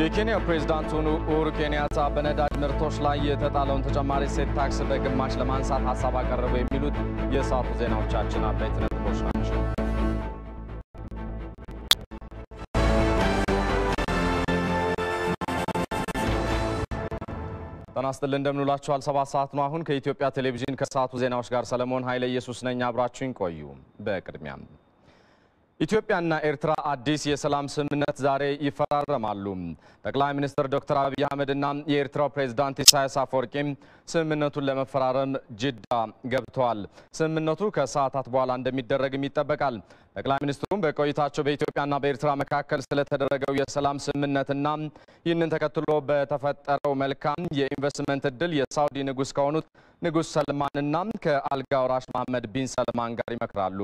የኬንያው ፕሬዝዳንት ኡሁሩ ኬንያታ በነዳጅ ምርቶች ላይ የተጣለውን ተጨማሪ እሴት ታክስ በግማሽ ለማንሳት ሀሳብ አቀረቡ። የሚሉት የሰዓቱ ዜናዎቻችን አበይት ነጥቦች ናቸው። ጤና ይስጥልኝ እንደምንውላችኋል። ሰባት ሰዓት ነው አሁን። ከኢትዮጵያ ቴሌቪዥን ከሰዓቱ ዜናዎች ጋር ሰለሞን ኃይለ ኢየሱስ ነኝ። አብራችሁኝ ቆዩ። በቅድሚያም ኢትዮጵያና ኤርትራ አዲስ የሰላም ስምምነት ዛሬ ይፈራረማሉ። ጠቅላይ ሚኒስትር ዶክተር አብይ አህመድና የኤርትራው ፕሬዝዳንት ኢሳያስ አፈወርቂም ስምምነቱን ለመፈራረም ጅዳ ገብተዋል። ስምምነቱ ከሰዓታት በኋላ እንደሚደረግም ይጠበቃል። ጠቅላይ ሚኒስትሩም በቆይታቸው በኢትዮጵያና በኤርትራ መካከል ስለተደረገው የሰላም ስምምነትና ይህንን ተከትሎ በተፈጠረው መልካም የኢንቨስትመንት እድል የሳውዲ ንጉሥ ከሆኑት ንጉሥ ሰልማንና ከአልጋ ወራሽ መሐመድ ቢን ሰልማን ጋር ይመክራሉ።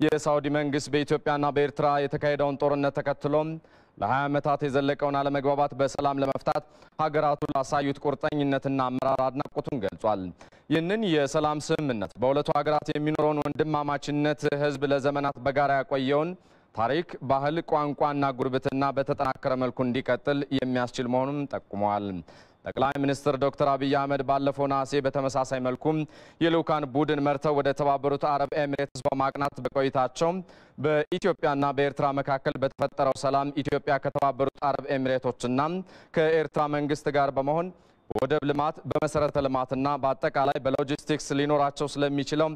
የሳውዲ መንግስት በኢትዮጵያና በኤርትራ የተካሄደውን ጦርነት ተከትሎ ለ20 ዓመታት የዘለቀውን አለመግባባት በሰላም ለመፍታት ሀገራቱ ላሳዩት ቁርጠኝነትና አመራር አድናቆቱን ገልጿል። ይህንን የሰላም ስምምነት በሁለቱ ሀገራት የሚኖረውን ወንድማማችነት ህዝብ ለዘመናት በጋራ ያቆየውን ታሪክ፣ ባህል፣ ቋንቋና ጉርብትና በተጠናከረ መልኩ እንዲቀጥል የሚያስችል መሆኑን ጠቁመዋል። ጠቅላይ ሚኒስትር ዶክተር አብይ አህመድ ባለፈው ነሐሴ በተመሳሳይ መልኩም የልዑካን ቡድን መርተው ወደ ተባበሩት አረብ ኤሚሬትስ በማቅናት በቆይታቸው በኢትዮጵያና በኤርትራ መካከል በተፈጠረው ሰላም ኢትዮጵያ ከተባበሩት አረብ ኤሚሬቶችና ከኤርትራ መንግስት ጋር በመሆን በወደብ ልማት በመሰረተ ልማትና በአጠቃላይ በሎጂስቲክስ ሊኖራቸው ስለሚችለው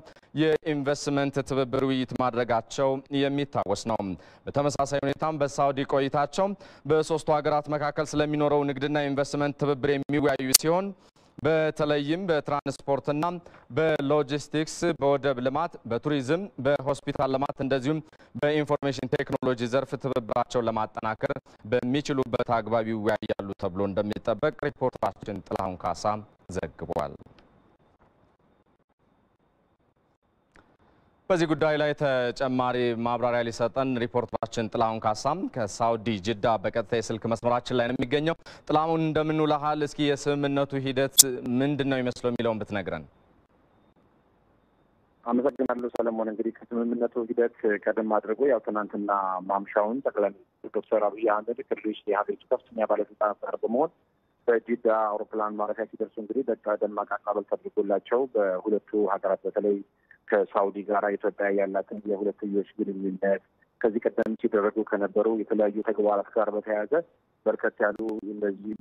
የኢንቨስትመንት ትብብር ውይይት ማድረጋቸው የሚታወስ ነው። በተመሳሳይ ሁኔታም በሳውዲ ቆይታቸው በሶስቱ ሀገራት መካከል ስለሚኖረው ንግድና ኢንቨስትመንት ትብብር የሚወያዩ ሲሆን በተለይም በትራንስፖርትና በሎጂስቲክስ፣ በወደብ ልማት፣ በቱሪዝም፣ በሆስፒታል ልማት እንደዚሁም በኢንፎርሜሽን ቴክኖሎጂ ዘርፍ ትብብራቸውን ለማጠናከር በሚችሉበት አግባብ ይወያያሉ ተብሎ እንደሚጠበቅ ሪፖርተራችን ጥላሁን ካሳ ዘግቧል። በዚህ ጉዳይ ላይ ተጨማሪ ማብራሪያ ሊሰጠን ሪፖርተራችን ጥላሁን ካሳም ከሳውዲ ጅዳ በቀጥታ የስልክ መስመራችን ላይ ነው የሚገኘው። ጥላሁን እንደምን ውለሃል? እስኪ የስምምነቱ ሂደት ምንድን ነው ይመስለው የሚለውን ብትነግረን። አመሰግናለሁ ሰለሞን። እንግዲህ ከስምምነቱ ሂደት ቀደም አድርጎ ያው ትናንትና ማምሻውን ጠቅላይ ሚኒስትር ዶክተር አብይ አህመድ ከሌሎች የሀገሪቱ ከፍተኛ ባለስልጣናት ጋር በመሆን በጂዳ አውሮፕላን ማረፊያ ሲደርሱ እንግዲህ ደማቅ አቀባበል ተደርጎላቸው በሁለቱ ሀገራት በተለይ ከሳውዲ ጋር ኢትዮጵያ ያላትን የሁለትዮሽ ግንኙነት ከዚህ ቀደም ሲደረጉ ከነበሩ የተለያዩ ተግባራት ጋር በተያያዘ በርከት ያሉ እነዚህ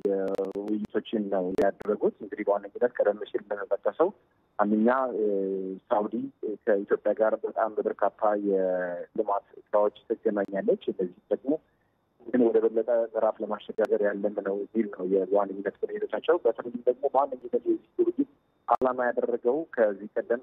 ውይይቶችን ነው ያደረጉት። እንግዲህ በዋነኝነት ቀደም ሲል እንደተጠቀሰው አንደኛ ሳውዲ ከኢትዮጵያ ጋር በጣም በበርካታ የልማት ስራዎች ትገናኛለች። እነዚህ ደግሞ ግን ወደ በለጠ ምዕራፍ ለማሸጋገር ያለም ነው የሚል ነው የዋነኝነት ግንኙነታቸው። በተለይም ደግሞ በዋነኝነት የዚህ ድርጊት ዓላማ ያደረገው ከዚህ ቀደም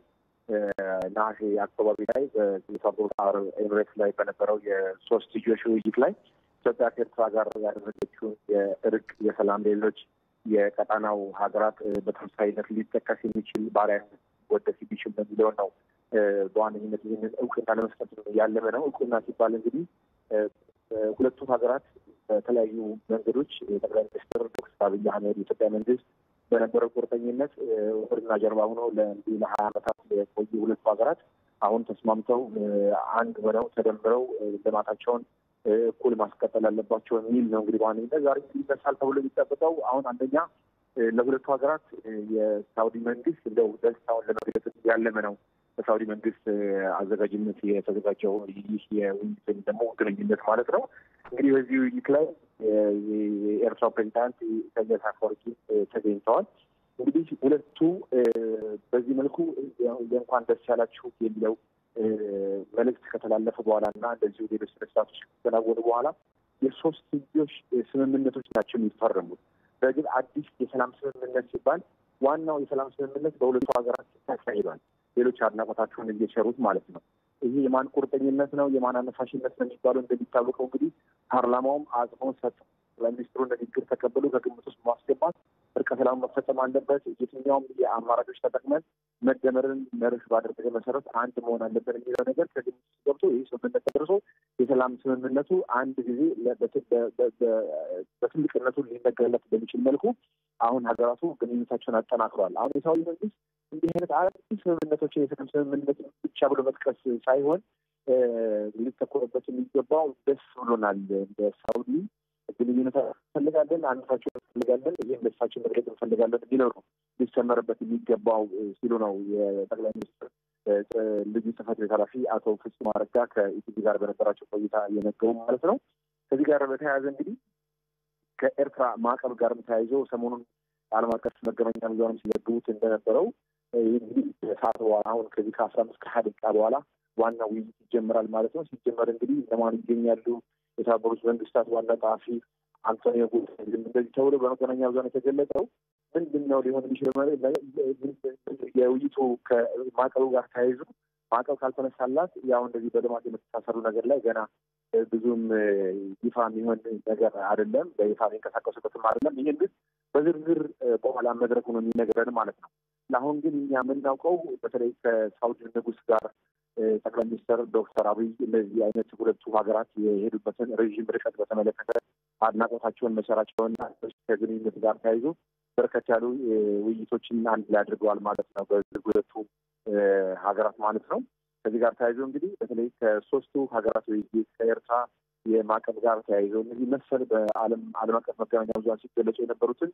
ነሐሴ አካባቢ ላይ በተባበሩት አረብ ኤሚሬትስ ላይ በነበረው የሶስትዮሽ ውይይት ላይ ኢትዮጵያ ከኤርትራ ጋር ያደረገችውን የእርቅ የሰላም፣ ሌሎች የቀጣናው ሀገራት በተመሳሳይነት ሊጠቀስ የሚችል ባሪያነት ወደፊት ቢችል በሚለውን ነው በዋነኝነት ይህንን እውቅና ለመስጠት ያለመ ነው። እውቅና ሲባል እንግዲህ ሁለቱ ሀገራት በተለያዩ መንገዶች የጠቅላይ ሚኒስትር ዶክተር አብይ አህመድ የኢትዮጵያ መንግስት በነበረው ቁርጠኝነት ወርና ጀርባ ሆኖ ለእንዲህ ለሀያ ዓመታት የቆዩ ሁለቱ ሀገራት አሁን ተስማምተው አንድ ሆነው ተደምረው ልማታቸውን እኩል ማስቀጠል አለባቸው የሚል ነው። እንግዲህ በዋነኝነት ዛሬ ይነሳል ተብሎ የሚጠበቀው አሁን አንደኛ ለሁለቱ ሀገራት የሳውዲ መንግስት እንደው ደስታውን ለመግለጽ ያለመ ነው። በሳውዲ መንግስት አዘጋጅነት የተዘጋጀው ይህ የውይይት ወይም ደግሞ ግንኙነት ማለት ነው። እንግዲህ በዚህ ውይይት ላይ የኤርትራው ፕሬዚዳንት ኢሳያስ አፈወርቂ ተገኝተዋል። እንግዲህ ሁለቱ በዚህ መልኩ የእንኳን ደስ ያላችሁ የሚለው መልእክት ከተላለፈ በኋላ እና እንደዚሁ ሌሎች ስነስርዓቶች ከተከናወኑ በኋላ የሶስትዮሽ ስምምነቶች ናቸው የሚፈረሙት። በግል አዲስ የሰላም ስምምነት ሲባል ዋናው የሰላም ስምምነት በሁለቱ ሀገራት ተካሂዷል። ሌሎች አድናቆታቸውን እየቸሩት ማለት ነው። ይህ የማን ቁርጠኝነት ነው የማን አነሳሽነት ነው የሚባለው እንደሚታወቀው እንግዲህ ፓርላማውም አጽንኦት ሰጠ። ጠቅላይ ሚኒስትሩ ንግግር ተቀብሎ ከግምት ውስጥ ማስገባት እርቀ ሰላም መፈጸም አለበት። የትኛውም የአማራጮች ተጠቅመን መደመርን መርህ ባደረገ መሰረት አንድ መሆን አለበት የሚለው ነገር ከግምት ውስጥ ገብቶ ይህ ስምምነት ተደርሶ የሰላም ስምምነቱ አንድ ጊዜ በትልቅነቱ ሊነገርለት በሚችል መልኩ አሁን ሀገራቱ ግንኙነታቸውን አጠናክረዋል። አሁን የሳውዲ መንግስት እንዲህ አይነት አዲስ ስምምነቶችን የሰላም ስምምነት ብቻ ብሎ መጥቀስ ሳይሆን ሊተኮርበት የሚገባው ደስ ብሎናል እንደ ሳውዲ ግንኙነት እንፈልጋለን፣ አንድነታቸው እንፈልጋለን፣ ይህም ደስታችን መግለጽ እንፈልጋለን የሚለው ነው ሊሰመርበት የሚገባው ሲሉ ነው የጠቅላይ ሚኒስትር ልዩ ጽሕፈት ቤት ኃላፊ አቶ ፍጹም አረጋ ከኢቲቪ ጋር በነበራቸው ቆይታ የነገሩ ማለት ነው። ከዚህ ጋር በተያያዘ እንግዲህ ከኤርትራ ማዕቀብ ጋርም ተያይዞ ሰሞኑን ዓለም አቀፍ መገናኛ ብዙኃንም ሲዘግቡት እንደነበረው እንግዲህ ሰዓት በኋላ አሁን ከዚህ ከአስራ አምስት ከሀያ ደቂቃ በኋላ ዋና ውይይት ይጀምራል ማለት ነው። ሲጀመር እንግዲህ እነማን ይገኛሉ? የተባበሩት መንግስታት ዋና ጸሐፊ አንቶኒዮ ጉተሬዝ እንደዚህ ተብሎ በመገናኛ ብዙኃን የተገለጸው ምንድን ነው ሊሆን የሚችለው የውይይቱ ከማዕቀቡ ጋር ተያይዞ ማዕቀብ ካልተነሳላት ያው እንደዚህ በልማት የመተሳሰሩ ነገር ላይ ገና ብዙም ይፋ የሚሆን ነገር አይደለም። በይፋ የሚንቀሳቀሱበትም አይደለም። ይህን ግን በዝርዝር በኋላ መድረኩ ነው የሚነግረን ማለት ነው። ለአሁን ግን እኛ የምናውቀው በተለይ ከሳውዲ ንጉስ ጋር ጠቅላይ ሚኒስትር ዶክተር አብይ እነዚህ አይነት ሁለቱ ሀገራት የሄዱበትን ረዥም ርቀት በተመለከተ አድናቆታቸውን መሰራቸውና ከግንኙነት ጋር ተያይዞ በርከት ያሉ ውይይቶችን አንድ ላይ አድርገዋል ማለት ነው። በሁለቱ ሀገራት ማለት ነው። ከዚህ ጋር ተያይዞ እንግዲህ በተለይ ከሶስቱ ሀገራት ውይይት ከኤርትራ የማዕቀብ ጋር ተያይዘው እነዚህ መሰል በዓለም ዓለም አቀፍ መገናኛ ብዙኃን ሲገለጹ የነበሩትን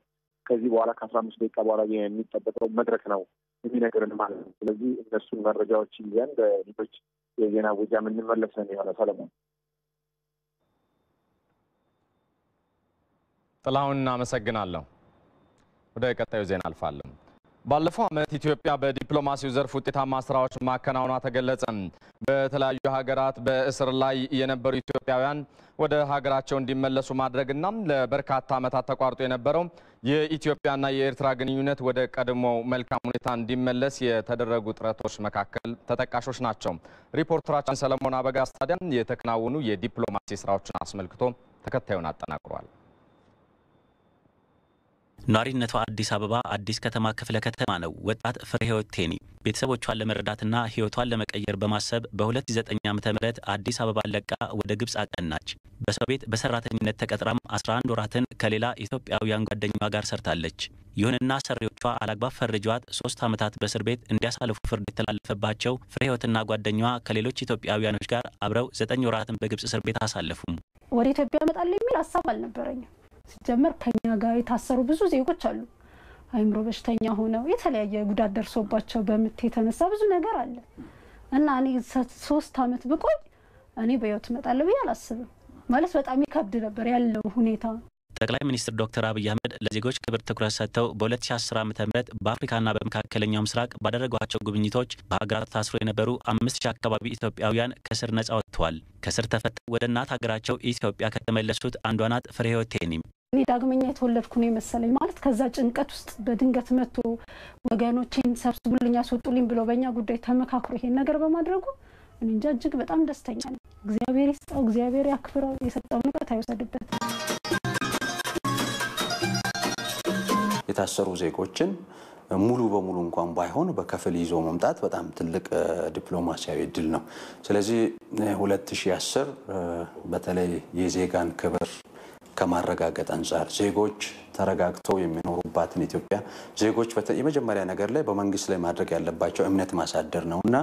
ከዚህ በኋላ ከአስራ አምስት ደቂቃ በኋላ የሚጠበቀው መድረክ ነው የሚነግርን ማለት ነው። ስለዚህ እነሱን መረጃዎች ይዘን በሌሎች የዜና ወጃ የምንመለስ የሆነ ሰለሞን ጥላሁን እናመሰግናለሁ። ወደ ቀጣዩ ዜና አልፋለሁ። ባለፈው ዓመት ኢትዮጵያ በዲፕሎማሲው ዘርፍ ውጤታማ ስራዎች ማከናወኗ ተገለጸ። በተለያዩ ሀገራት በእስር ላይ የነበሩ ኢትዮጵያውያን ወደ ሀገራቸው እንዲመለሱ ማድረግና ለበርካታ ዓመታት ተቋርጦ የነበረው የኢትዮጵያና የኤርትራ ግንኙነት ወደ ቀድሞ መልካም ሁኔታ እንዲመለስ የተደረጉ ጥረቶች መካከል ተጠቃሾች ናቸው። ሪፖርተራችን ሰለሞን አበጋዝ ታዲያም የተከናወኑ የዲፕሎማሲ ስራዎችን አስመልክቶ ተከታዩን አጠናቅሯል። ኗሪነቷ አዲስ አበባ አዲስ ከተማ ክፍለ ከተማ ነው። ወጣት ፍሬ ቴኒ ቤተሰቦቿን ለመረዳትና ህይወቷን ለመቀየር በማሰብ በ2009 ዓ ም አዲስ አበባ ለቃ ወደ ግብፅ አቀናች። በሰው ቤት በሰራተኝነት ተቀጥራም 11 ወራትን ከሌላ ኢትዮጵያውያን ጓደኛዋ ጋር ሰርታለች። ይሁንና ሰሪዎቿ አላግባብ ፈርጇት ሶስት ዓመታት በእስር ቤት እንዲያሳልፉ ፍርድ የተላለፈባቸው ፍሬ ጓደኛዋ ከሌሎች ኢትዮጵያውያኖች ጋር አብረው ዘጠኝ ወራትን በግብፅ እስር ቤት አሳለፉም። ወደ ኢትዮጵያ እመጣለሁ የሚል ሀሳብ አልነበረኝም። ሲጀመር ከኛ ጋር የታሰሩ ብዙ ዜጎች አሉ። አይምሮ በሽተኛ ሆነው የተለያየ ጉዳት ደርሶባቸው በምት የተነሳ ብዙ ነገር አለ እና እኔ ሶስት አመት ብቆይ እኔ በህይወት እመጣለሁ ብዬ አላስብም። ማለት በጣም ይከብድ ነበር ያለው ሁኔታ። ጠቅላይ ሚኒስትር ዶክተር አብይ አህመድ ለዜጎች ክብር ትኩረት ሰጥተው በ2010 ዓ ም በአፍሪካና በመካከለኛው ምስራቅ ባደረጓቸው ጉብኝቶች በሀገራቱ ታስሮ የነበሩ አምስት ሺህ አካባቢ ኢትዮጵያውያን ከስር ነጻ ወጥተዋል። ከስር ተፈተው ወደ እናት ሀገራቸው ኢትዮጵያ ከተመለሱት አንዷ ናት ፍሬ ህይወት ቴኒም። እኔ ዳግመኛ የተወለድኩ ነው የመሰለኝ። ማለት ከዛ ጭንቀት ውስጥ በድንገት መጥቶ ወገኖቼን ሰብስቡልኝ፣ ያስወጡልኝ ብለው በእኛ ጉዳይ ተመካክሮ ይሄን ነገር በማድረጉ እንጃ እጅግ በጣም ደስተኛ ነኝ። እግዚአብሔር ይስጠው፣ እግዚአብሔር ያክብረው፣ የሰጠው ንብረት አይወሰድበት። የታሰሩ ዜጎችን ሙሉ በሙሉ እንኳን ባይሆን በከፊል ይዞ መምጣት በጣም ትልቅ ዲፕሎማሲያዊ እድል ነው። ስለዚህ 2010 በተለይ የዜጋን ክብር ከማረጋገጥ አንጻር ዜጎች ተረጋግተው የሚኖሩባትን ኢትዮጵያ ዜጎች የመጀመሪያ ነገር ላይ በመንግስት ላይ ማድረግ ያለባቸው እምነት ማሳደር ነው እና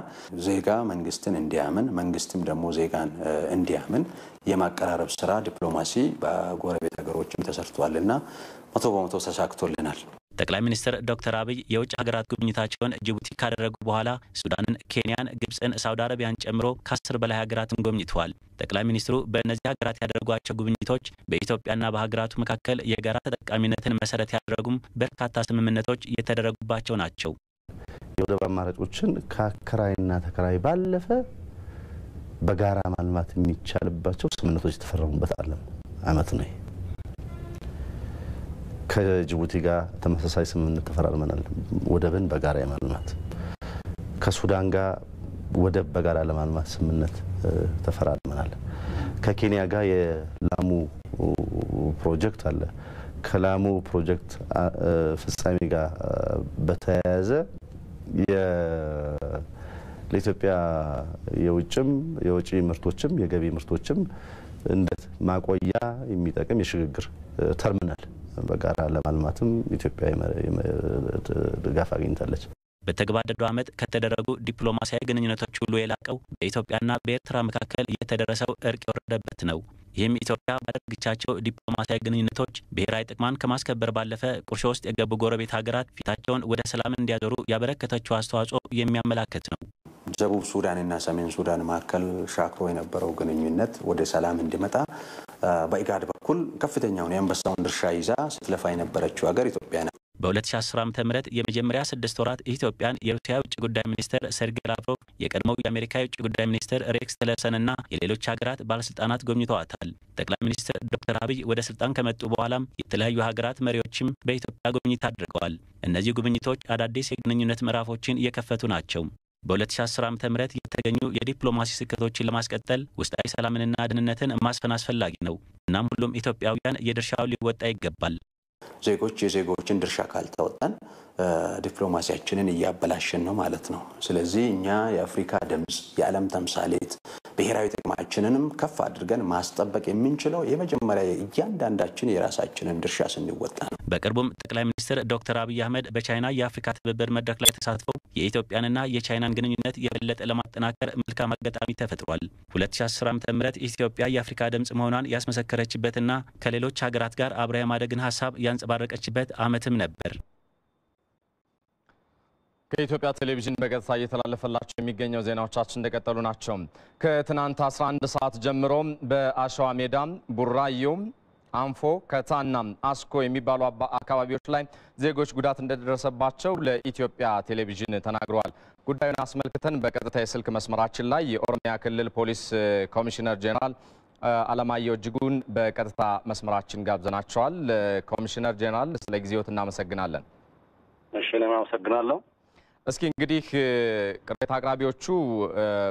ዜጋ መንግስትን እንዲያምን መንግስትም ደግሞ ዜጋን እንዲያምን የማቀራረብ ስራ ዲፕሎማሲ በጎረቤት ሀገሮችም ተሰርቷል እና መቶ በመቶ ተሳክቶልናል። ጠቅላይ ሚኒስትር ዶክተር አብይ የውጭ ሀገራት ጉብኝታቸውን ጅቡቲ ካደረጉ በኋላ ሱዳንን፣ ኬንያን፣ ግብፅን፣ ሳውዲ አረቢያን ጨምሮ ከአስር በላይ ሀገራትን ጎብኝተዋል። ጠቅላይ ሚኒስትሩ በእነዚህ ሀገራት ያደረጓቸው ጉብኝቶች በኢትዮጵያና በሀገራቱ መካከል የጋራ ተጠቃሚነትን መሰረት ያደረጉም በርካታ ስምምነቶች የተደረጉባቸው ናቸው። የወደብ አማራጮችን ከአከራይና ተከራይ ባለፈ በጋራ ማልማት የሚቻልባቸው ስምምነቶች የተፈረሙበት አለም አመት ነው። ከጅቡቲ ጋር ተመሳሳይ ስምምነት ተፈራርመናል። ወደብን በጋራ የማልማት ከሱዳን ጋር ወደብ በጋራ ለማልማት ስምምነት ተፈራርመናል። ከኬንያ ጋር የላሙ ፕሮጀክት አለ። ከላሙ ፕሮጀክት ፍጻሜ ጋር በተያያዘ ለኢትዮጵያ የውጭም የውጭ ምርቶችም የገቢ ምርቶችም እንደ ማቆያ የሚጠቅም የሽግግር ተርሚናል በጋራ ለማልማትም ኢትዮጵያ ድጋፍ አግኝታለች። በተገባደደው ዓመት ከተደረጉ ዲፕሎማሲያዊ ግንኙነቶች ሁሉ የላቀው በኢትዮጵያና በኤርትራ መካከል የተደረሰው እርቅ የወረደበት ነው። ይህም ኢትዮጵያ ባደረገቻቸው ዲፕሎማሲያዊ ግንኙነቶች ብሔራዊ ጥቅሟን ከማስከበር ባለፈ ቁርሾ ውስጥ የገቡ ጎረቤት ሀገራት ፊታቸውን ወደ ሰላም እንዲያዞሩ ያበረከተችው አስተዋጽኦ የሚያመላክት ነው። ደቡብ ሱዳንና ሰሜን ሱዳን መካከል ሻክሮ የነበረው ግንኙነት ወደ ሰላም እንዲመጣ በኢጋድ በኩል ከፍተኛውን የአንበሳውን ድርሻ ይዛ ስትለፋ የነበረችው ሀገር ኢትዮጵያ ናት። በ2010 ዓ ም የመጀመሪያ ስድስት ወራት ኢትዮጵያን የሩሲያ የውጭ ጉዳይ ሚኒስትር ሴርጌይ ላቭሮቭ፣ የቀድሞው የአሜሪካ የውጭ ጉዳይ ሚኒስትር ሬክስ ቲለርሰንና የሌሎች ሀገራት ባለስልጣናት ጎብኝተዋታል። ጠቅላይ ሚኒስትር ዶክተር አብይ ወደ ስልጣን ከመጡ በኋላም የተለያዩ ሀገራት መሪዎችም በኢትዮጵያ ጉብኝት አድርገዋል። እነዚህ ጉብኝቶች አዳዲስ የግንኙነት ምዕራፎችን እየከፈቱ ናቸው። በ2010 ዓ ም የተገኙ የዲፕሎማሲ ስኬቶችን ለማስቀጠል ውስጣዊ ሰላምንና ደህንነትን ማስፈን አስፈላጊ ነው። እናም ሁሉም ኢትዮጵያውያን የድርሻውን ሊወጣ ይገባል። ዜጎች የዜጎችን ድርሻ ካልተወጣን ዲፕሎማሲያችንን እያበላሸን ነው ማለት ነው። ስለዚህ እኛ የአፍሪካ ድምፅ፣ የዓለም ተምሳሌት፣ ብሔራዊ ጥቅማችንንም ከፍ አድርገን ማስጠበቅ የምንችለው የመጀመሪያ እያንዳንዳችን የራሳችንን ድርሻ ስንወጣ ነው። በቅርቡም ጠቅላይ ሚኒስትር ዶክተር አብይ አህመድ በቻይና የአፍሪካ ትብብር መድረክ ላይ ተሳትፈው የኢትዮጵያንና የቻይናን ግንኙነት የበለጠ ለማጠናከር መልካም አጋጣሚ ተፈጥሯል። 2010 ዓ ም ኢትዮጵያ የአፍሪካ ድምፅ መሆኗን ያስመሰከረችበትና ከሌሎች ሀገራት ጋር አብራ የማደግን ሀሳብ ያንጸባረቀችበት ዓመትም ነበር። ከኢትዮጵያ ቴሌቪዥን በቀጥታ እየተላለፈላቸው የሚገኘው ዜናዎቻችን እንደቀጠሉ ናቸው። ከትናንት 11 ሰዓት ጀምሮ በአሸዋ ሜዳ፣ ቡራዩ፣ አንፎ፣ ከታና አስኮ የሚባሉ አካባቢዎች ላይ ዜጎች ጉዳት እንደደረሰባቸው ለኢትዮጵያ ቴሌቪዥን ተናግረዋል። ጉዳዩን አስመልክተን በቀጥታ የስልክ መስመራችን ላይ የኦሮሚያ ክልል ፖሊስ ኮሚሽነር ጄኔራል አለማየሁ እጅጉን በቀጥታ መስመራችን ጋብዘናቸዋል። ኮሚሽነር ጄኔራል ስለ ጊዜዎት እናመሰግናለን። እሺ እኔም አመሰግናለሁ። እስኪ እንግዲህ ቅሬታ አቅራቢዎቹ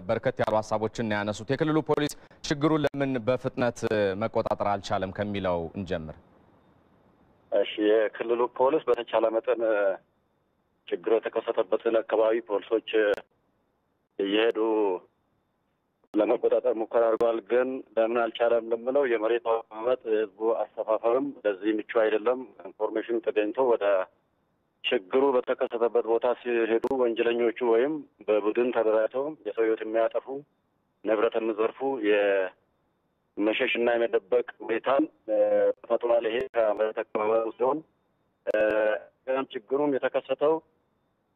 በርከት ያሉ ሀሳቦችን ያነሱት የክልሉ ፖሊስ ችግሩን ለምን በፍጥነት መቆጣጠር አልቻለም ከሚለው እንጀምር። እሺ የክልሉ ፖሊስ በተቻለ መጠን ችግሩ የተከሰተበትን አካባቢ ፖሊሶች እየሄዱ ለመቆጣጠር ሙከራ አድርገዋል። ግን ለምን አልቻለም ለምለው የመሬት አቀማመጥ የህዝቡ አሰፋፈርም ለዚህ ምቹ አይደለም። information ተገኝቶ ወደ ችግሩ በተከሰተበት ቦታ ሲሄዱ ወንጀለኞቹ ወይም በቡድን ተደራጅተው የሰው ህይወት የሚያጠፉ ንብረት የሚዘርፉ የመሸሽ እና የመደበቅ ሁኔታን ተፈጥሯል። ይሄ አቀማመጡ ሲሆን ችግሩም የተከሰተው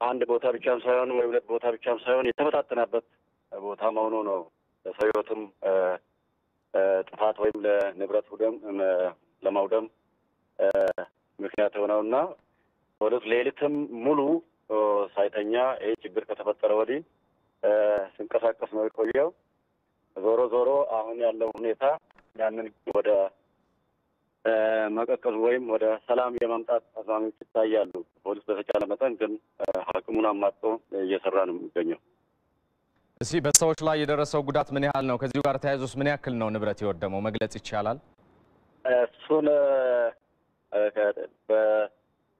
አንድ ቦታ ብቻም ሳይሆን ወይ ሁለት ቦታ ብቻም ሳይሆን የተበታተነበት ቦታ መሆኑ ነው። ለሰው ህይወትም ጥፋት ወይም ለንብረት ውደም ለማውደም ምክንያት የሆነው ፖሊስ ሌሊትም ሙሉ ሳይተኛ ይህ ችግር ከተፈጠረ ወዲህ ሲንቀሳቀስ ነው የቆየው። ዞሮ ዞሮ አሁን ያለው ሁኔታ ያንን ወደ መቀቀሉ ወይም ወደ ሰላም የማምጣት አዝማሚያዎች ይታያሉ። ፖሊስ በተቻለ መጠን ግን አቅሙን አማጥቶ እየሰራ ነው የሚገኘው። እስኪ በሰዎች ላይ የደረሰው ጉዳት ምን ያህል ነው? ከዚሁ ጋር ተያይዞስ ምን ያክል ነው ንብረት የወደመው መግለጽ ይቻላል? እሱን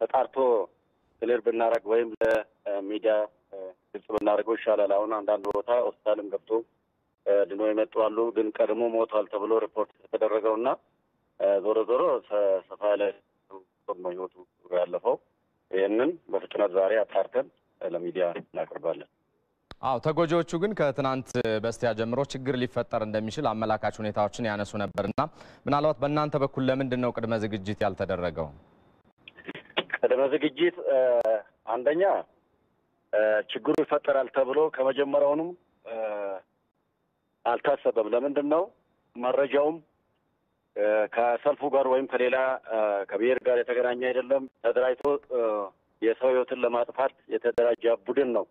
ተጣርቶ ክሊር ብናደርግ ወይም ለሚዲያ ግልጽ ብናደርገው ይሻላል። አሁን አንዳንድ ቦታ ሆስፒታልም ገብቶ ድኖ የመጡ አሉ። ግን ቀድሞ ሞቷል ተብሎ ሪፖርት የተደረገው እና ዞሮ ዞሮ ሰፋ ያለ ህይወቱ ያለፈው። ይህንን በፍጥነት ዛሬ አጣርተን ለሚዲያ እናቀርባለን። አዎ ተጎጂዎቹ ግን ከትናንት በስቲያ ጀምሮ ችግር ሊፈጠር እንደሚችል አመላካች ሁኔታዎችን ያነሱ ነበር እና ምናልባት በእናንተ በኩል ለምንድን ነው ቅድመ ዝግጅት ያልተደረገው? ቅድመ ዝግጅት አንደኛ ችግሩ ይፈጠራል ተብሎ ከመጀመሪያውንም አልታሰበም። ለምንድን ነው መረጃውም ከሰልፉ ጋር ወይም ከሌላ ከብሔር ጋር የተገናኘ አይደለም። ተደራጅቶ የሰው ህይወትን ለማጥፋት የተደራጀ ቡድን ነው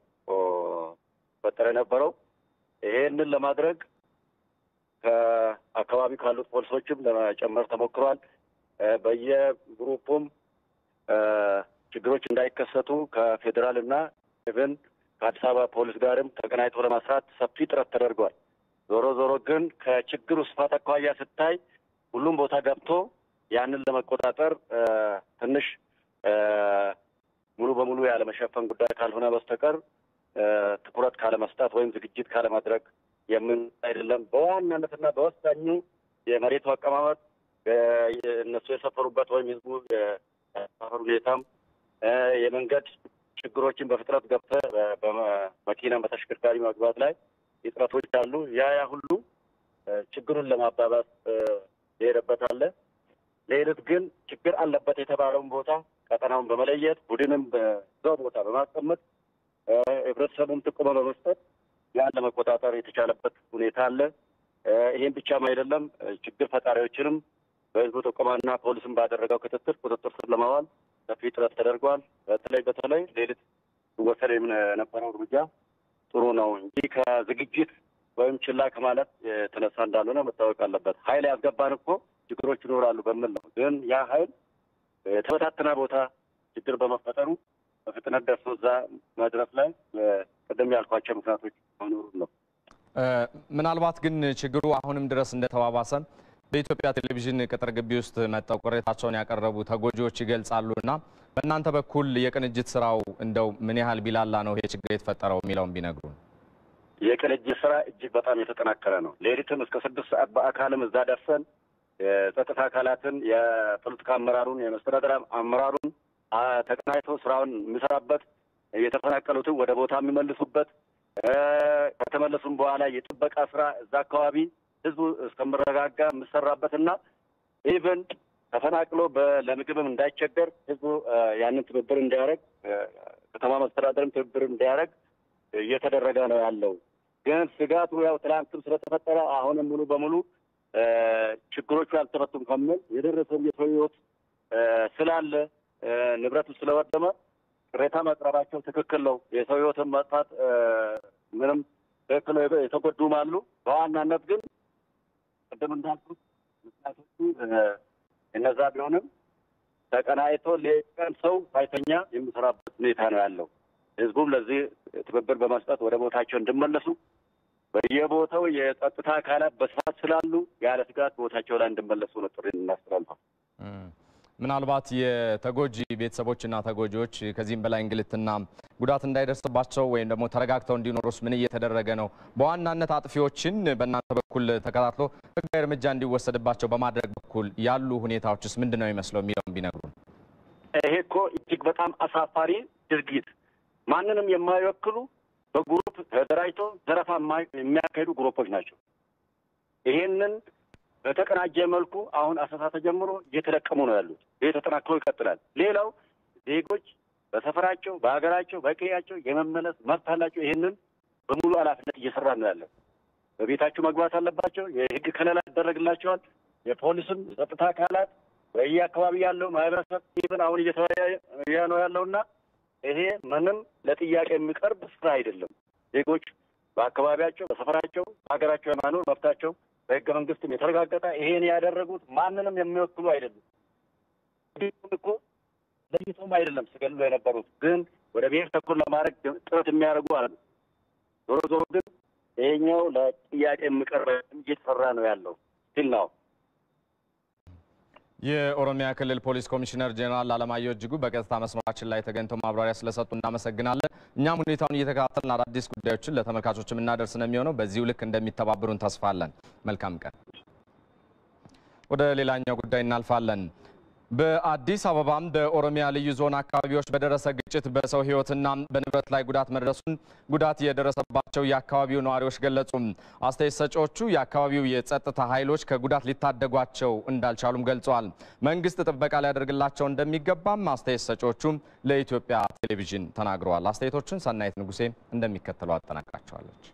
ፈጠረ የነበረው። ይሄንን ለማድረግ ከአካባቢ ካሉት ፖሊሶችም ለመጨመር ተሞክሯል። በየ group ኡም ችግሮች እንዳይከሰቱ ከፌዴራል እና even ከአዲስ አበባ ፖሊስ ጋርም ተቀናጅቶ ለመስራት ሰፊ ጥረት ተደርጓል። ዞሮ ዞሮ ግን ከችግሩ ስፋት አኳያ ስታይ ሁሉም ቦታ ገብቶ ያንን ለመቆጣጠር ትንሽ ሙሉ በሙሉ ያለመሸፈን ጉዳይ ካልሆነ በስተቀር ትኩረት ካለመስጠት ወይም ዝግጅት ካለማድረግ የምን አይደለም። በዋናነትና በወሳኙ የመሬቱ አቀማመጥ እነሱ የሰፈሩበት ወይም ህዝቡ ሁኔታም የመንገድ ችግሮችን በፍጥነት ገብተህ በመኪና በተሽከርካሪ መግባት ላይ እጥረቶች አሉ። ያ ያ ሁሉ ችግሩን ለማባባስ የሄደበት አለ። ሌሎት ግን ችግር አለበት የተባለውን ቦታ ቀጠናውን በመለየት ቡድንም በዛው ቦታ በማስቀመጥ ህብረተሰቡም ጥቆማ በመስጠት ያን ለመቆጣጠር የተቻለበት ሁኔታ አለ። ይህም ብቻም አይደለም፣ ችግር ፈጣሪዎችንም በህዝቡ ጥቆማና ፖሊስም ባደረገው ክትትል ቁጥጥር ስር ለማዋል ሰፊ ጥረት ተደርጓል። በተለይ በተለይ ሌሊት ሲወሰድ የነበረው እርምጃ ጥሩ ነው እንጂ ከዝግጅት ወይም ችላ ከማለት የተነሳ እንዳልሆነ መታወቅ አለበት። ኃይል ያስገባን እኮ ችግሮች ይኖራሉ በሚል ነው። ግን ያ ኃይል የተበታተነ ቦታ ችግር በመፈጠሩ በፍጥነት ደርሶ እዛ መድረስ ላይ ቅድም ያልኳቸው ምክንያቶች መኖሩ ነው። ምናልባት ግን ችግሩ አሁንም ድረስ እንደተባባሰ በኢትዮጵያ ቴሌቪዥን ቅጥር ግቢ ውስጥ መጠው ቅሬታቸውን ያቀረቡ ተጎጂዎች ይገልጻሉ እና በእናንተ በኩል የቅንጅት ስራው እንደው ምን ያህል ቢላላ ነው ይሄ ችግር የተፈጠረው የሚለውን ቢነግሩን። የቅንጅት ስራ እጅግ በጣም የተጠናከረ ነው። ሌሊትም እስከ ስድስት ሰዓት በአካልም እዛ ደርሰን የጸጥታ አካላትን የፖለቲካ አመራሩን የመስተዳደር አመራሩን ተቀናጅቶ ስራውን የሚሰራበት የተፈናቀሉትን ወደ ቦታ የሚመልሱበት ከተመለሱም በኋላ የጥበቃ ስራ እዛ አካባቢ ህዝቡ እስከምረጋጋ የምሰራበትና ኢቨን ተፈናቅሎ ለምግብም እንዳይቸገር ህዝቡ ያንን ትብብር እንዲያደርግ ከተማ መስተዳደርም ትብብር እንዲያደርግ እየተደረገ ነው ያለው። ግን ስጋቱ ያው ትናንትም ስለተፈጠረ አሁንም ሙሉ በሙሉ ችግሮቹ አልተፈቱም ከሚል የደረሰው የሰው ህይወት ስላለ ንብረቱ ስለወደመ ቅሬታ ማቅረባቸው ትክክል ነው። የሰው ህይወትን ማጥፋት ምንም ትክክል የተጎዱም አሉ። በዋናነት ግን ቅድም እንዳልኩት ምክንያቶቹ እነዛ ቢሆንም ተቀናይቶ ሌቀን ሰው ሳይተኛ የሚሰራበት ሁኔታ ነው ያለው። ህዝቡም ለዚህ ትብብር በመስጠት ወደ ቦታቸው እንዲመለሱ በየቦታው የጸጥታ አካላት በስፋት ስላሉ ያለ ስጋት ቦታቸው ላይ እንዲመለሱ ነው ጥሪ እናስተላልፋል። ምናልባት የተጎጂ ቤተሰቦችና ተጎጂዎች ከዚህም በላይ እንግልትና ጉዳት እንዳይደርስባቸው ወይም ደግሞ ተረጋግተው እንዲኖሩስ ምን እየተደረገ ነው? በዋናነት አጥፊዎችን በእናንተ በኩል ተከታትሎ ህጋዊ እርምጃ እንዲወሰድባቸው በማድረግ በኩል ያሉ ሁኔታዎችስ ምንድን ነው የሚመስለው የሚለውን ቢነግሩን። ይሄ እኮ እጅግ በጣም አሳፋሪ ድርጊት ማንንም የማይወክሉ በ group ተደራጅቶ ዘረፋ የሚያካሂዱ group ኦች ናቸው። ይሄንን በተቀናጀ መልኩ አሁን አሰሳ ተጀምሮ እየተለቀሙ ነው ያሉት። ይህ ተጠናክሮ ይቀጥላል። ሌላው ዜጎች በሰፈራቸው፣ በሀገራቸው፣ በቀያቸው የመመለስ መብት አላቸው። ይህንን በሙሉ ኃላፊነት እየሰራ ነው ያለው። በቤታቸው መግባት አለባቸው። የህግ ከለላ ይደረግላቸዋል። የፖሊስም የጸጥታ አካላት በየአካባቢ ያለው ማህበረሰብ ይብን አሁን እየተወያየ ነው ያለውና ይሄ ምንም ለጥያቄ የሚቀርብ ስራ አይደለም። ዜጎች በአካባቢያቸው፣ በሰፈራቸው፣ በሀገራቸው የማኖር መብታቸው በህገ መንግስትም የተረጋገጠ ይሄን ያደረጉት ማንንም የሚወክሉ አይደሉም። እኮ ለይቶም አይደለም ሲገሉ የነበሩት ግን ወደ ብሔር ተኮር ለማድረግ ጥረት የሚያደርጉ አሉ። ዞሮ ዞሮ ግን ይሄኛው ለጥያቄ የሚቀርብ እየተሰራ ነው ያለው ሲል ነው። የኦሮሚያ ክልል ፖሊስ ኮሚሽነር ጄኔራል አለማየሁ እጅጉ በቀጥታ መስመራችን ላይ ተገኝተው ማብራሪያ ስለሰጡ እናመሰግናለን። እኛም ሁኔታውን እየተከታተልን አዳዲስ ጉዳዮችን ለተመልካቾች የምናደርስ ነው የሚሆነው። በዚሁ ልክ እንደሚተባበሩን ተስፋ መልካም ቀን። ወደ ሌላኛው ጉዳይ እናልፋለን። በአዲስ አበባም በኦሮሚያ ልዩ ዞን አካባቢዎች በደረሰ ግጭት በሰው ሕይወትና በንብረት ላይ ጉዳት መድረሱን ጉዳት የደረሰባቸው የአካባቢው ነዋሪዎች ገለጹ። አስተያየት ሰጪዎቹ የአካባቢው የጸጥታ ኃይሎች ከጉዳት ሊታደጓቸው እንዳልቻሉም ገልጸዋል። መንግስት ጥበቃ ሊያደርግላቸው እንደሚገባም አስተያየት ሰጪዎቹ ለኢትዮጵያ ቴሌቪዥን ተናግረዋል። አስተያየቶቹን ሰናይት ንጉሴ እንደሚከተለው አጠናቅራቸዋለች።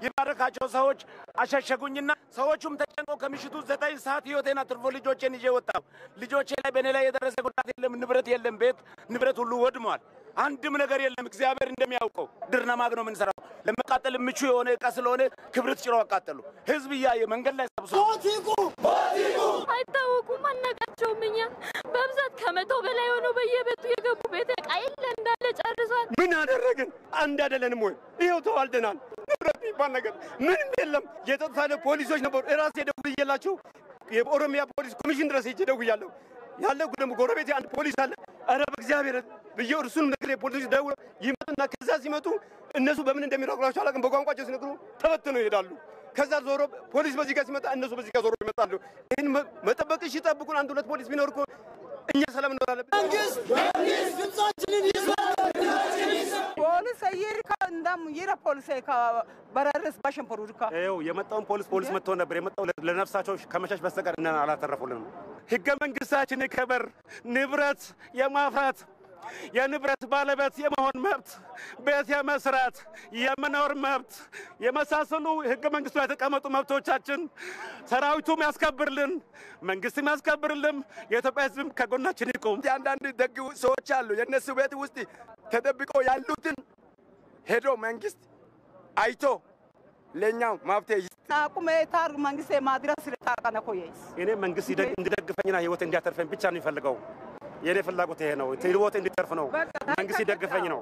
ይባረካቸው ሰዎች አሸሸጉኝና ሰዎቹም ተጨንቆ ከምሽቱ ዘጠኝ ሰዓት ህይወቴን አትርፎ ልጆቼን ይዤ ወጣሁ። ልጆቼ ላይ በእኔ ላይ የደረሰ ጉዳት የለም፣ ንብረት የለም፣ ቤት ንብረት ሁሉ ወድሟል። አንድም ነገር የለም። እግዚአብሔር እንደሚያውቀው ድርና ማግ ነው የምንሰራው። ለመቃጠል ምቹ የሆነ እቃ ስለሆነ ክብሪት ጭረው አቃጠሉ። ህዝብ እያየ መንገድ ላይ ሰብሶ አይታወቁም፣ አናቃቸውም። እኛ በብዛት ከመቶ በላይ ሆነው በየቤቱ የገቡ ቤት እቃ የለ እንዳለ ጨርሷል። ምን አደረግን? አንድ አይደለንም ወይ? ይኸው ተዋልደናል። ንብረት የሚባል ነገር ምንም የለም። የጸጥታ ፖሊሶች ነበሩ። እራሴ ደውዬላቸው የኦሮሚያ ፖሊስ ኮሚሽን ድረስ ሄጄ ደውያለሁ። ያለ ደግሞ ጎረቤቴ አንድ ፖሊስ አለ። ኧረ በእግዚአብሔር ብዬ እርሱን ነገር ፖሊስ ደውለው ይመጡና ከዛ ሲመጡ እነሱ በምን እንደሚነግሯቸው አላውቅም። በቋንቋቸው ሲነግሩ ተበትነው ይሄዳሉ። ከዛ ዞሮ ፖሊስ በዚህ ጋር ሲመጣ እነሱ በዚህ ጋር ዞሮ ይመጣሉ። ይህን መጠበቅ እሺ፣ አንድ ሁለት ፖሊስ ቢኖር እኮ እኛ ሰላም እንኖራለን። ፖሊስ ይርካ እንዳም ይረ ፖሊስ በረርስ ባሽን ፖሩድካ ይኸው የመጣውን ፖሊስ ፖሊስ መጥቶ ነበር የመጣው ለነፍሳቸው ከመሻሽ በስተቀር እኛን አላተረፉልንም። ህገ መንግስታችን ይከበር፣ ንብረት የማፍራት የንብረት ባለቤት የመሆን መብት፣ ቤት የመስራት የመኖር መብት የመሳሰሉ ህገ መንግስቱ የተቀመጡ መብቶቻችን ሰራዊቱም ያስከብርልን፣ መንግስትም ያስከብርልን፣ የኢትዮጵያ ህዝብም ከጎናችን ይቁም። አንዳንድ ደግ ሰዎች አሉ። የእነሱ ቤት ውስጥ ተደብቀው ያሉትን ሄዶ መንግስት አይቶ ለእኛው ቁሜ ታር መንግስት ማድረስ ስለታቀነ እኔ መንግስት እንዲደግፈኝና ህይወት እንዲያተርፈኝ ብቻ ነው የሚፈልገው። የእኔ ፍላጎት ይሄ ነው። ህይወት እንዲተርፍ ነው። መንግስት ይደግፈኝ ነው።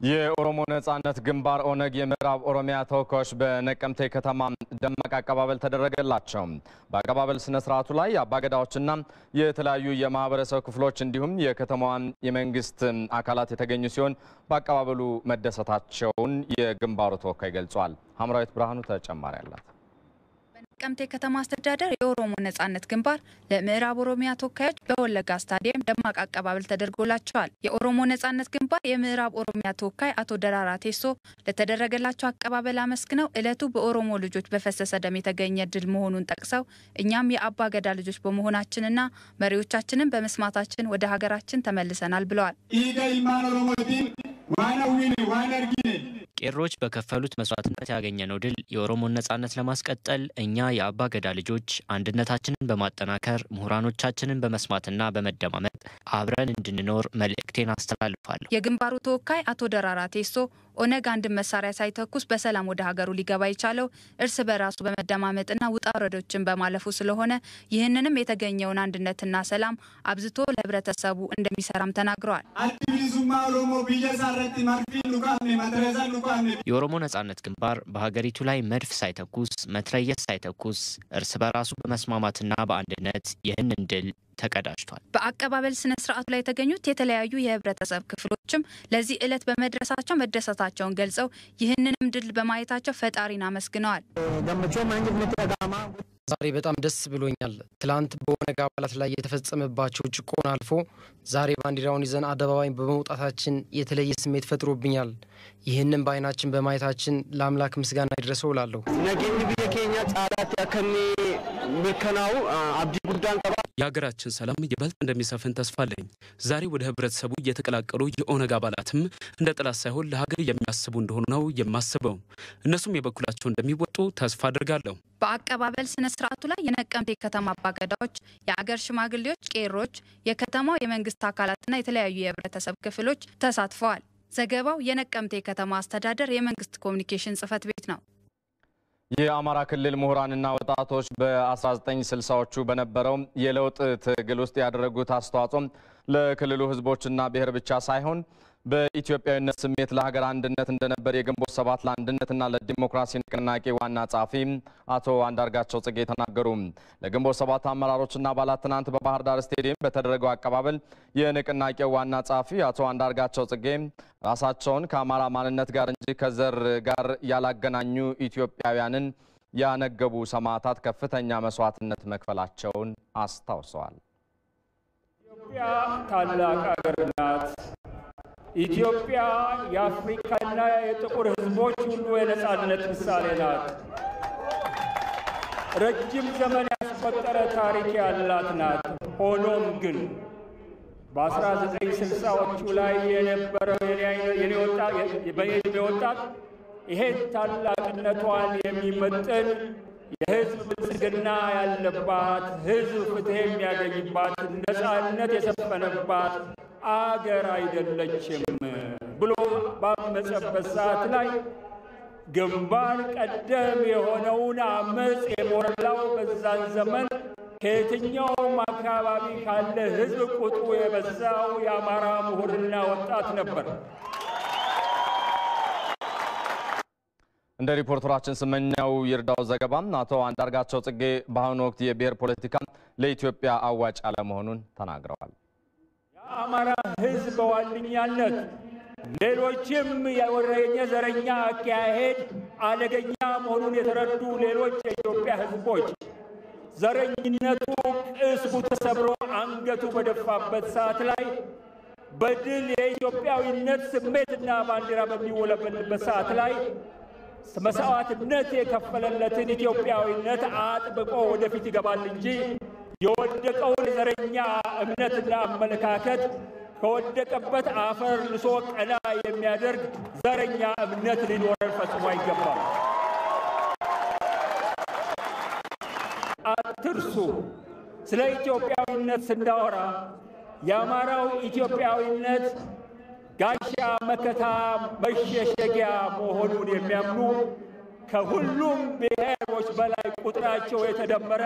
የኦሮሞ ነጻነት ግንባር ኦነግ የምዕራብ ኦሮሚያ ተወካዮች በነቀምቴ ከተማ ደማቅ አቀባበል ተደረገላቸው። በአቀባበል ስነ ስርዓቱ ላይ አባገዳዎችና የተለያዩ የማህበረሰብ ክፍሎች እንዲሁም የከተማዋን የመንግስት አካላት የተገኙ ሲሆን በአቀባበሉ መደሰታቸውን የግንባሩ ተወካይ ገልጿል። ሀምራዊት ብርሃኑ ተጨማሪ አላት። ነቀምቴ ከተማ አስተዳደር የኦሮሞ ነጻነት ግንባር ለምዕራብ ኦሮሚያ ተወካዮች በወለጋ ስታዲየም ደማቅ አቀባበል ተደርጎላቸዋል። የኦሮሞ ነጻነት ግንባር የምዕራብ ኦሮሚያ ተወካይ አቶ ደራራ ቴሶ ለተደረገላቸው አቀባበል አመስግነው እለቱ በኦሮሞ ልጆች በፈሰሰ ደም የተገኘ ድል መሆኑን ጠቅሰው እኛም የአባ ገዳ ልጆች በመሆናችንና መሪዎቻችንን በመስማታችን ወደ ሀገራችን ተመልሰናል ብለዋል። ቄሮች በከፈሉት መስዋዕትነት ያገኘነው ድል የኦሮሞን ነጻነት ለማስቀጠል እኛ የአባ ገዳ ልጆች አንድነታችንን በማጠናከር ምሁራኖቻችንን በመስማትና በመደማመጥ አብረን እንድንኖር መልእክቴን አስተላልፋለሁ። የግንባሩ ተወካይ አቶ ደራራ ቴሶ ኦነግ አንድን መሳሪያ ሳይተኩስ በሰላም ወደ ሀገሩ ሊገባ የቻለው እርስ በራሱ በመደማመጥና ውጣ ውረዶችን በማለፉ ስለሆነ ይህንንም የተገኘውን አንድነትና ሰላም አብዝቶ ለህብረተሰቡ እንደሚሰራም ተናግረዋል። የኦሮሞ ነጻነት ግንባር በሀገሪቱ ላይ መድፍ ሳይተኩስ መትረየስ ሳይተኩስ እርስ በራሱ በመስማማትና በአንድነት ይህንን ድል ተቀዳጅቷል። በአቀባበል ስነ ስርዓቱ ላይ የተገኙት የተለያዩ የህብረተሰብ ክፍሎችም ለዚህ ዕለት በመድረሳቸው መደሰታቸውን ገልጸው ይህንንም ድል በማየታቸው ፈጣሪን አመስግነዋል። ዛሬ በጣም ደስ ብሎኛል። ትላንት በኦነግ አባላት ላይ የተፈጸመባቸው ጭቆና አልፎ ዛሬ ባንዲራውን ይዘን አደባባይ በመውጣታችን የተለየ ስሜት ፈጥሮብኛል። ይህንን በአይናችን በማየታችን ለአምላክ ምስጋና ይድረሰው እላለሁ። ነገኝ ብየ ኬኛ ጫላት ያከኒ ምርከናው አብዲ ጉዳን ቀባ የሀገራችን ሰላም ይበልጥ እንደሚሰፍን ተስፋ አለኝ። ዛሬ ወደ ህብረተሰቡ እየተቀላቀሉ የኦነግ አባላትም እንደ ጠላት ሳይሆን ለሀገር የሚያስቡ እንደሆኑ ነው የማስበው። እነሱም የበኩላቸው እንደሚወጡ ተስፋ አድርጋለሁ። በአቀባበል ስነ ስርዓቱ ላይ የነቀምቴ ከተማ አባገዳዎች፣ የአገር ሽማግሌዎች፣ ቄሮች፣ የከተማው የመንግስት አካላትና የተለያዩ የህብረተሰብ ክፍሎች ተሳትፈዋል። ዘገባው የነቀምቴ ከተማ አስተዳደር የመንግስት ኮሚኒኬሽን ጽህፈት ቤት ነው። የአማራ ክልል ምሁራንና ወጣቶች በ1960ዎቹ በነበረው የለውጥ ትግል ውስጥ ያደረጉት አስተዋጽኦም ለክልሉ ህዝቦችና ብሔር ብቻ ሳይሆን በኢትዮጵያዊነት ስሜት ለሀገር አንድነት እንደነበር የግንቦት ሰባት ለአንድነትና ለዲሞክራሲ ንቅናቄ ዋና ጸሐፊ አቶ አንዳርጋቸው ጽጌ ተናገሩ። ለግንቦት ሰባት አመራሮችና አባላት ትናንት በባህር ዳር ስቴዲየም በተደረገው አቀባበል የንቅናቄው ዋና ጸሐፊ አቶ አንዳርጋቸው ጽጌ ራሳቸውን ከአማራ ማንነት ጋር እንጂ ከዘር ጋር ያላገናኙ ኢትዮጵያውያንን ያነገቡ ሰማዕታት ከፍተኛ መስዋዕትነት መክፈላቸውን አስታውሰዋል። ኢትዮጵያ ታላቅ ሀገር ናት። ኢትዮጵያ የአፍሪካና የጥቁር ሕዝቦች ሁሉ የነጻነት ምሳሌ ናት። ረጅም ዘመን ያስቆጠረ ታሪክ ያላት ናት። ሆኖም ግን በ1960ዎቹ ላይ የነበረው የኔ ወጣት ይሄን ታላቅነቷን የሚመጥን የህዝብ ብልጽግና ያለባት ህዝብ ፍትህ የሚያገኝባት ነጻነት የሰፈነባት አገር አይደለችም ብሎ ባመጸበት ሰዓት ላይ ግንባር ቀደም የሆነውን አመፅ የሞላው በዛን ዘመን ከየትኛውም አካባቢ ካለ ህዝብ ቁጥሩ የበዛው የአማራ ምሁርና ወጣት ነበር። እንደ ሪፖርተራችን ስመኛው ይርዳው ዘገባ አቶ አንዳርጋቸው ጽጌ በአሁኑ ወቅት የብሔር ፖለቲካ ለኢትዮጵያ አዋጭ አለመሆኑን ተናግረዋል። የአማራ ህዝብ በዋነኛነት ሌሎችም የወረኛ ዘረኛ አካሄድ አደገኛ መሆኑን የተረዱ ሌሎች የኢትዮጵያ ህዝቦች ዘረኝነቱ ቅስሙ ተሰብሮ አንገቱ በደፋበት ሰዓት ላይ በድል የኢትዮጵያዊነት ስሜትና ባንዲራ በሚወለበልበት ሰዓት ላይ መስዋዕትነት የከፈለለትን ኢትዮጵያዊነት አጥብቆ ወደፊት ይገባል እንጂ የወደቀውን ዘረኛ እምነትና አመለካከት ከወደቀበት አፈር ልሶ ቀና የሚያደርግ ዘረኛ እምነት ሊኖረን ፈጽሞ አይገባም። አትርሱ። ስለ ኢትዮጵያዊነት ስናወራ የአማራው ኢትዮጵያዊነት ጋሻ መከታ መሸሸጊያ መሆኑን የሚያምኑ ከሁሉም ብሔሮች በላይ ቁጥራቸው የተደመረ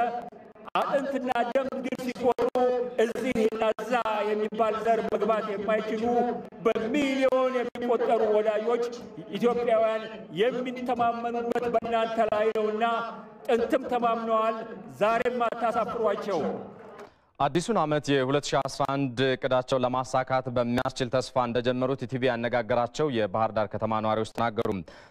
አጥንትና ደም ግን ሲቆጥሩ እዚህ እና እዛ የሚባል ዘር መግባት የማይችሉ በሚሊዮን የሚቆጠሩ ወዳጆች ኢትዮጵያውያን የሚተማመኑበት በእናንተ ላይ ነውና ጥንትም ተማምነዋል። ዛሬም አታሳፍሯቸው። አዲሱን ዓመት የ2011 እቅዳቸውን ለማሳካት በሚያስችል ተስፋ እንደጀመሩት ኢቲቪ ያነጋገራቸው የባህር ዳር ከተማ ነዋሪዎች ተናገሩ።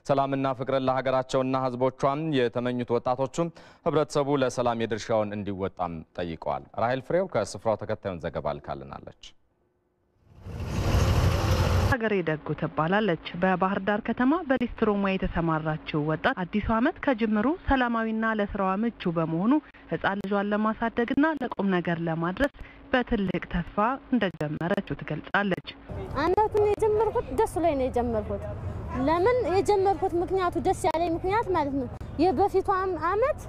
ሰላምና ፍቅርን ለሀገራቸውና ሕዝቦቿም የተመኙት ወጣቶቹም ህብረተሰቡ ለሰላም የድርሻውን እንዲወጣም ጠይቀዋል። ራሄል ፍሬው ከስፍራው ተከታዩን ዘገባ ልካልናለች። ሀገሬ ደጉ ትባላለች። በባህር ዳር ከተማ በሊስትሮ ሙያ የተሰማራችው ወጣት አዲሱ ዓመት ከጅምሩ ሰላማዊና ለስራዋ ምቹ በመሆኑ ህፃን ልጇን ለማሳደግና ለቁም ነገር ለማድረስ በትልቅ ተስፋ እንደጀመረችው ትገልጻለች። አመቱን የጀመርኩት ደስ ላይ ነው የጀመርኩት። ለምን የጀመርኩት ምክንያቱ ደስ ያለኝ ምክንያት ማለት ነው የበፊቱ አመት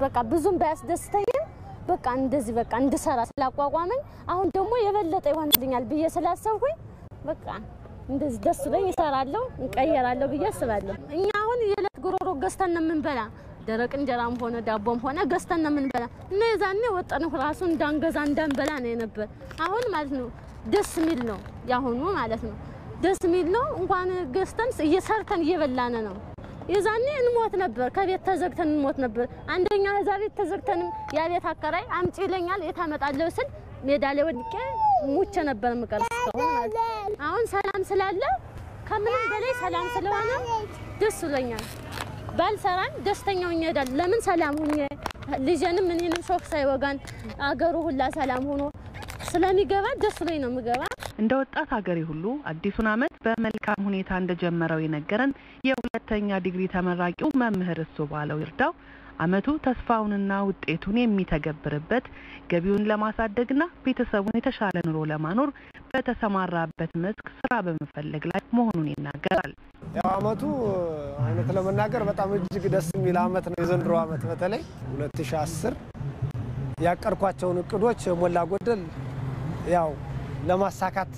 በቃ ብዙም ባያስደስተኝም በቃ እንደዚህ በቃ እንድሰራ ስላቋቋመኝ አሁን ደግሞ የበለጠ ይሆንልኛል ብዬ ስላሰብኩኝ በቃ እንደዚህ ደስ ብሎኝ እሰራለሁ፣ እንቀየራለሁ ብዬ አስባለሁ። እኛ አሁን የዕለት ጉሮሮ ገዝተን ነው የምንበላ። ደረቅ እንጀራም ሆነ ዳቦም ሆነ ገዝተን ነው የምንበላ እና የዛኔ ወጠን ራሱ እንዳንገዛ እንዳንበላ ነው የነበር። አሁን ማለት ነው ደስ የሚል ነው ያሁኑ ማለት ነው ደስ የሚል ነው። እንኳን ገዝተን እየሰርተን እየበላን ነው። የዛኔ እንሞት ነበር፣ ከቤት ተዘግተን እንሞት ነበር። አንደኛ እዛ ቤት ተዘግተንም ያ ቤት አከራይ አምጪ ይለኛል። የት አመጣለሁ ስል ሜዳ ላይ ወድቄ ሙቼ ነበር የምቀር አሁን ሰላም ስላለ ከምንም በላይ ሰላም ስለሆነ ደስ ብሎኛል። ባልሰራም ደስተኛ ሆኜ እሄዳለሁ። ለምን ሰላም ሁኜ ልጄንም እኔንም ሾክ ሳይወጋን አገሩ ሁላ ሰላም ሆኖ ስለሚገባ ደስ ብሎኝ ነው የምገባ። እንደ ወጣት ሀገሬ ሁሉ አዲሱን ዓመት በመልካም ሁኔታ እንደጀመረው የነገረን የሁለተኛ ዲግሪ ተመራቂው መምህር እሱ ባለው ይርዳው ዓመቱ ተስፋውንና ውጤቱን የሚተገብርበት ገቢውን ለማሳደግና ቤተሰቡን የተሻለ ኑሮ ለማኖር በተሰማራበት መስክ ስራ በመፈለግ ላይ መሆኑን ይናገራል። ያው አመቱ እውነት ለመናገር በጣም እጅግ ደስ የሚል አመት ነው። የዘንድሮ አመት በተለይ 2010 ያቀድኳቸውን እቅዶች ሞላ ጎደል ያው ለማሳካት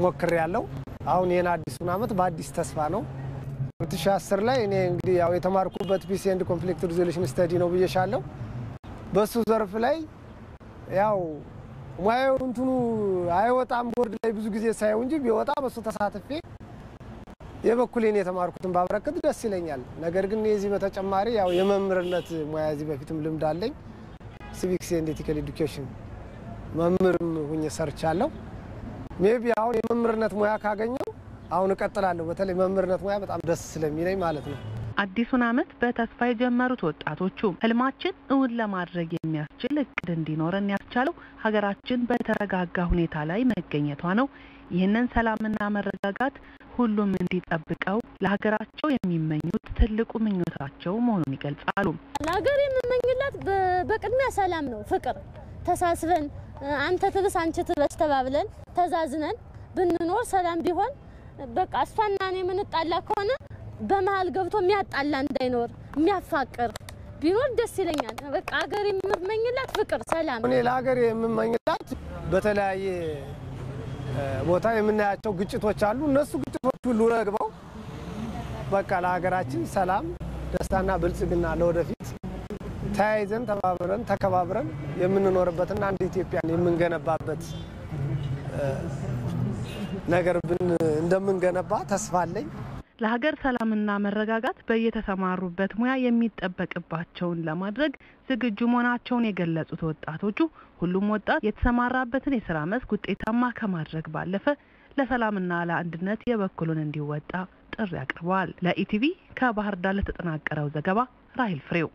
ሞክሬ ያለው አሁን ይህን አዲሱን አመት በአዲስ ተስፋ ነው 2010 ላይ እኔ እንግዲህ ያው የተማርኩበት peace and conflict resolution study ነው ብዬሻለሁ። በሱ ዘርፍ ላይ ያው ሙያው እንትኑ አይወጣም ቦርድ ላይ ብዙ ጊዜ ሳየው እንጂ ቢወጣ በሱ ተሳትፌ የበኩሌን የተማርኩትን ባበረክት ደስ ይለኛል። ነገር ግን የዚህ በተጨማሪ ያው የመምህርነት ሙያ እዚህ በፊትም ልምድ አለኝ። civics and ethical education መምህርም ሁኜ ሰርቻለሁ። maybe አሁን የመምህርነት ሙያ ካገኘው አሁን እቀጥላለሁ። በተለይ መምህርነት ሙያ በጣም ደስ ስለሚለኝ ማለት ነው። አዲሱን ዓመት በተስፋ የጀመሩት ወጣቶቹ ህልማችን እውን ለማድረግ የሚያስችል እቅድ እንዲኖረን ያስቻለው ሀገራችን በተረጋጋ ሁኔታ ላይ መገኘቷ ነው። ይህንን ሰላምና መረጋጋት ሁሉም እንዲጠብቀው ለሀገራቸው የሚመኙት ትልቁ ምኞታቸው መሆኑን ይገልጻሉ። ለሀገር የምመኝላት በቅድሚያ ሰላም ነው፣ ፍቅር፣ ተሳስበን አንተ ትብስ አንቺ ትበስ ተባብለን ተዛዝነን ብንኖር ሰላም ቢሆን በቃ እሷና እኔ የምንጣላ ከሆነ በመሀል ገብቶ የሚያጣላ እንዳይኖር የሚያፋቅር ቢኖር ደስ ይለኛል። በቃ ሀገር የምመኝላት ፍቅር፣ ሰላም። እኔ ለሀገር የምመኝላት በተለያየ ቦታ የምናያቸው ግጭቶች አሉ። እነሱ ግጭቶች ሁሉ ረግበው በቃ ለሀገራችን ሰላም፣ ደስታና ብልጽግና ለወደፊት ተያይዘን ተባብረን ተከባብረን የምንኖርበትና አንድ ኢትዮጵያን የምንገነባበት ነገር እንደምንገነባ ተስፋ አለኝ። ለሀገር ሰላምና መረጋጋት በየተሰማሩበት ሙያ የሚጠበቅባቸውን ለማድረግ ዝግጁ መሆናቸውን የገለጹት ወጣቶቹ ሁሉም ወጣት የተሰማራበትን የስራ መስክ ውጤታማ ከማድረግ ባለፈ ለሰላምና ለአንድነት የበኩሉን እንዲወጣ ጥሪ አቅርበዋል። ለኢቲቪ ከባህር ዳር ለተጠናቀረው ዘገባ ራሂል ፍሬው